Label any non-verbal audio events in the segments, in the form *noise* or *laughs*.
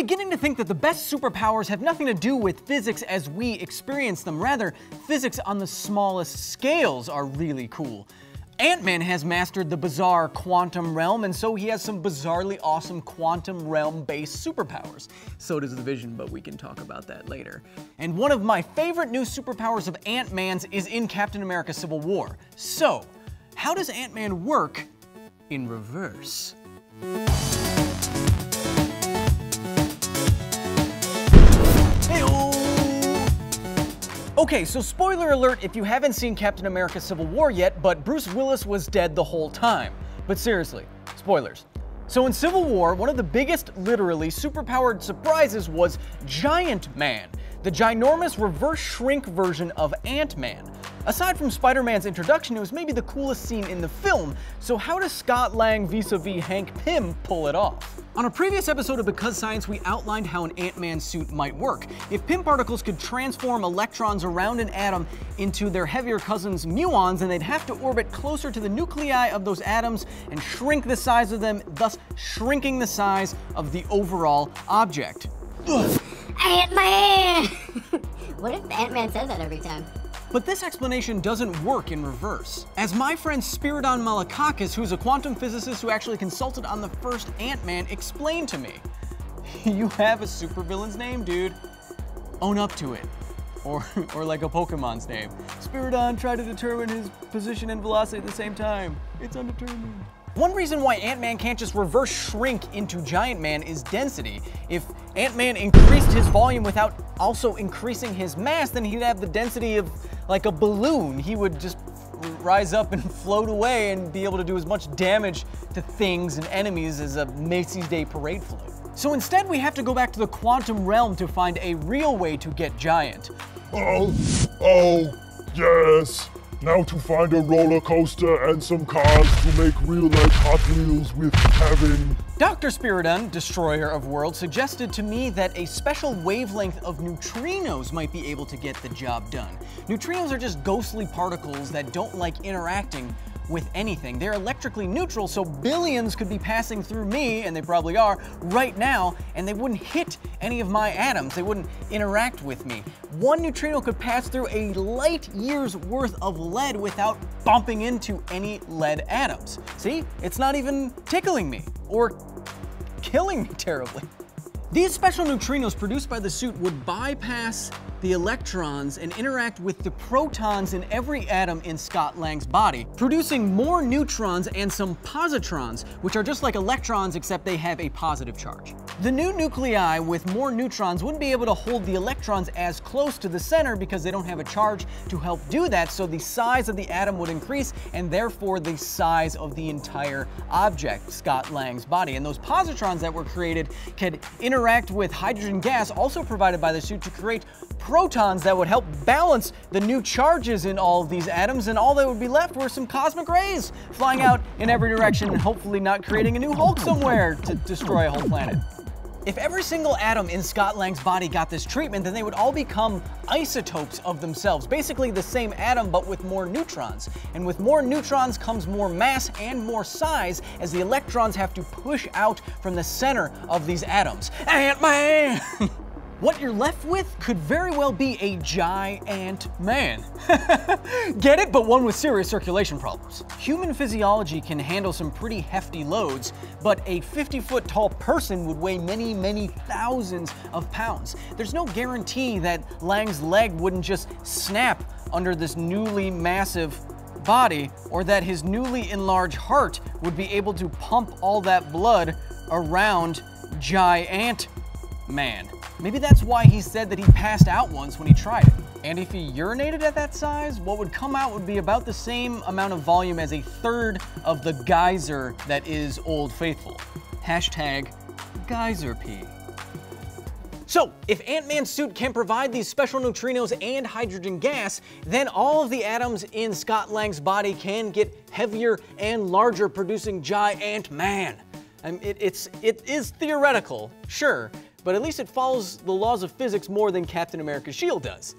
beginning to think that the best superpowers have nothing to do with physics as we experience them. Rather, physics on the smallest scales are really cool. Ant-Man has mastered the bizarre quantum realm, and so he has some bizarrely awesome quantum realm-based superpowers. So does the Vision, but we can talk about that later. And one of my favorite new superpowers of Ant-Man's is in Captain America Civil War. So, how does Ant-Man work in reverse? Okay, so spoiler alert if you haven't seen Captain America Civil War yet, but Bruce Willis was dead the whole time. But seriously, spoilers. So in Civil War, one of the biggest, literally, superpowered surprises was Giant Man, the ginormous reverse shrink version of Ant-Man. Aside from Spider-Man's introduction, it was maybe the coolest scene in the film, so how does Scott Lang vis-a-vis Hank Pym pull it off? On a previous episode of Because Science, we outlined how an Ant-Man suit might work. If Pym particles could transform electrons around an atom into their heavier cousins muons, then they'd have to orbit closer to the nuclei of those atoms and shrink the size of them, thus shrinking the size of the overall object. Ant-Man! *laughs* what if Ant-Man says that every time? But this explanation doesn't work in reverse. As my friend Spiridon Michalakis, who's a quantum physicist who actually consulted on the first Ant-Man, explained to me, *laughs* you have a supervillain's name, dude. Own up to it. Or, *laughs* or like a Pokemon's name. Spiridon tried to determine his position and velocity at the same time. It's undetermined. One reason why Ant-Man can't just reverse shrink into Giant Man is density. If Ant-Man increased his volume without also increasing his mass, then he'd have the density of like a balloon. He would just rise up and float away and be able to do as much damage to things and enemies as a Macy's Day Parade float. So instead, we have to go back to the quantum realm to find a real way to get giant. Oh, oh, yes. Now to find a roller coaster and some cars to make real-life Hot Wheels with Kevin. Dr. Spiridon, destroyer of worlds, suggested to me that a special wavelength of neutrinos might be able to get the job done. Neutrinos are just ghostly particles that don't like interacting with anything. They're electrically neutral, so billions could be passing through me, and they probably are, right now, and they wouldn't hit any of my atoms. They wouldn't interact with me. One neutrino could pass through a light year's worth of lead without bumping into any lead atoms. See? It's not even tickling me, or killing me *laughs* terribly. These special neutrinos produced by the suit would bypass the electrons and interact with the protons in every atom in Scott Lang's body, producing more neutrons and some positrons, which are just like electrons except they have a positive charge. The new nuclei with more neutrons wouldn't be able to hold the electrons as close to the center because they don't have a charge to help do that, so the size of the atom would increase and therefore the size of the entire object, Scott Lang's body. And those positrons that were created could interact with hydrogen gas also provided by the suit to create protons that would help balance the new charges in all of these atoms, and all that would be left were some cosmic rays flying out in every direction and hopefully not creating a new Hulk somewhere to destroy a whole planet. If every single atom in Scott Lang's body got this treatment, then they would all become isotopes of themselves, basically the same atom but with more neutrons. And with more neutrons comes more mass and more size as the electrons have to push out from the center of these atoms. Ant-Man! *laughs* what you're left with could very well be a giant man. *laughs* Get it? But one with serious circulation problems. Human physiology can handle some pretty hefty loads, but a 50 foot tall person would weigh many, many thousands of pounds. There's no guarantee that Lang's leg wouldn't just snap under this newly massive body, or that his newly enlarged heart would be able to pump all that blood around Giant Man. Maybe that's why he said that he passed out once when he tried it. And if he urinated at that size, what would come out would be about the same amount of volume as a third of the geyser that is Old Faithful. Hashtag geyser pee. So, if Ant-Man's suit can provide these special neutrinos and hydrogen gas, then all of the atoms in Scott Lang's body can get heavier and larger, producing Giant Man. Um, it, it's, it is theoretical, sure, but at least it follows the laws of physics more than Captain America's shield does.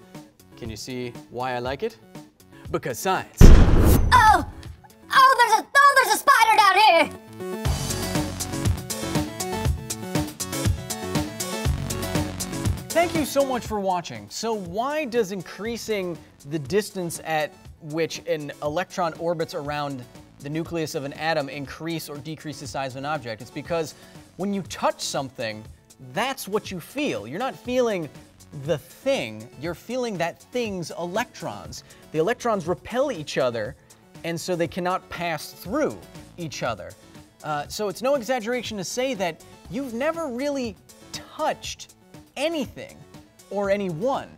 Can you see why I like it? Because science. Oh! Oh, there's a, oh, there's a spider down here! Thank you so much for watching. So why does increasing the distance at which an electron orbits around the nucleus of an atom increase or decrease the size of an object? It's because when you touch something, that's what you feel. You're not feeling the thing, you're feeling that thing's electrons. The electrons repel each other, and so they cannot pass through each other. Uh, so it's no exaggeration to say that you've never really touched anything or anyone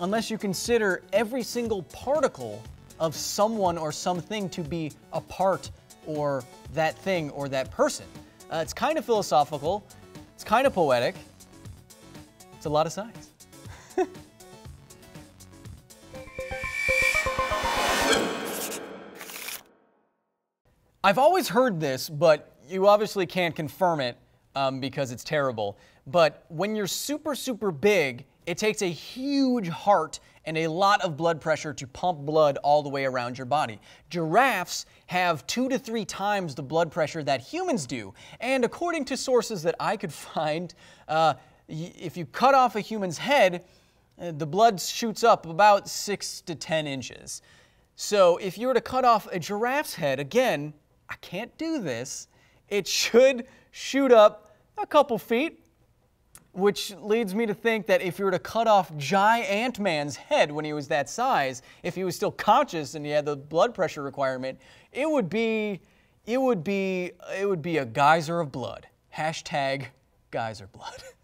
unless you consider every single particle of someone or something to be a part or that thing or that person. Uh, it's kind of philosophical, it's kind of poetic, it's a lot of science. *laughs* I've always heard this, but you obviously can't confirm it um, because it's terrible. But when you're super, super big, it takes a huge heart and a lot of blood pressure to pump blood all the way around your body. Giraffes have two to three times the blood pressure that humans do. And according to sources that I could *laughs* find, uh, if you cut off a human's head, uh, the blood shoots up about six to 10 inches. So if you were to cut off a giraffe's head, again, I can't do this, it should shoot up a couple feet, which leads me to think that if you were to cut off Giant Man's head when he was that size, if he was still conscious and he had the blood pressure requirement, it would be, it would be, it would be a geyser of blood. Hashtag geyser blood. *laughs*